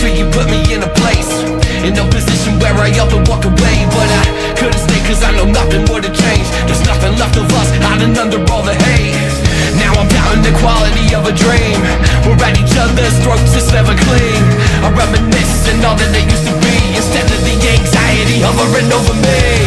Feel you put me in a place. In a position where I up and walk away But I couldn't stay cause I know nothing would have changed There's nothing left of us hiding under all the hate Now I'm doubting the quality of a dream. We're at each other's throats, it's never clean. I reminisce and all that they used to be. Instead of the anxiety hovering over me.